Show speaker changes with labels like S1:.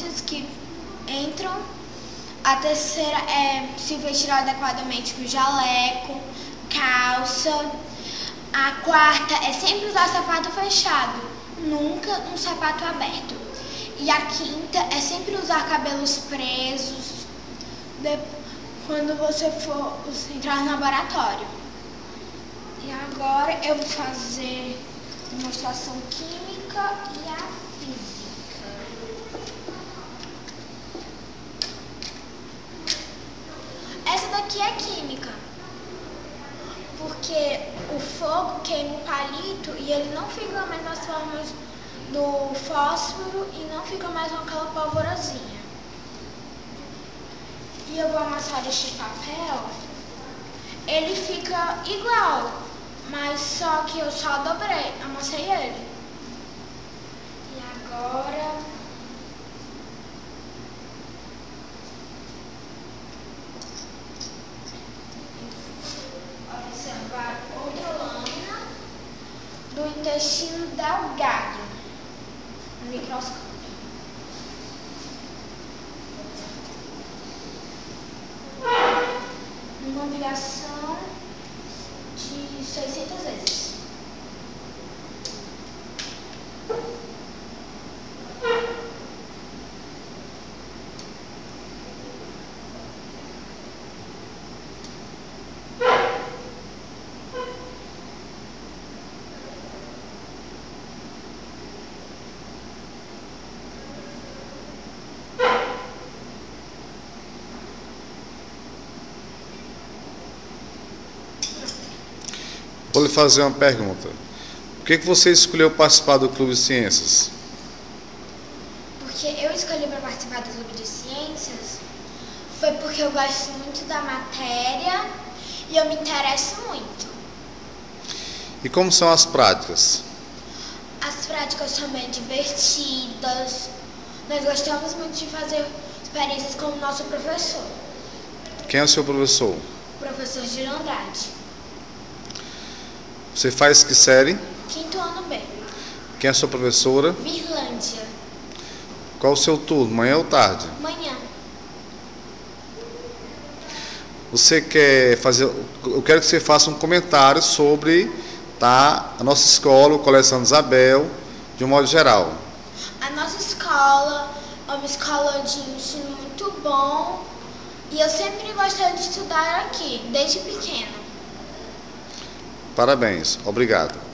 S1: muitas que entram. A terceira é se vestir adequadamente com jaleco, calça. A quarta é sempre usar sapato fechado, nunca um sapato aberto. E a quinta é sempre usar cabelos presos quando você for entrar no laboratório. E agora eu vou fazer demonstração química e a física. Daqui é química, porque o fogo queima o palito e ele não fica mais nas formas do fósforo e não fica mais com aquela polvorosinha. E eu vou amassar este papel, ele fica igual, mas só que eu só dobrei, amassei ele. E agora... intestino delgado no microscópio. Uma ampliação
S2: Vou lhe fazer uma pergunta. Por que, que você escolheu participar do Clube de Ciências?
S1: Porque eu escolhi para participar do Clube de Ciências foi porque eu gosto muito da matéria e eu me interesso muito.
S2: E como são as práticas?
S1: As práticas são bem divertidas. Nós gostamos muito de fazer experiências com o nosso professor,
S2: Quem é o seu professor?
S1: o professor Giro Andrade.
S2: Você faz que série?
S1: Quinto ano B,
S2: Quem é a sua professora?
S1: Virlândia,
S2: Qual o seu turno, manhã ou tarde?
S1: manhã.
S2: Você quer fazer. Eu quero que você faça um comentário sobre tá, a nossa escola, o Colégio Santa Isabel, de um modo geral.
S1: A nossa escola é uma escola de ensino muito bom e eu sempre gostei de estudar aqui, desde pequena.
S2: Parabéns. Obrigado.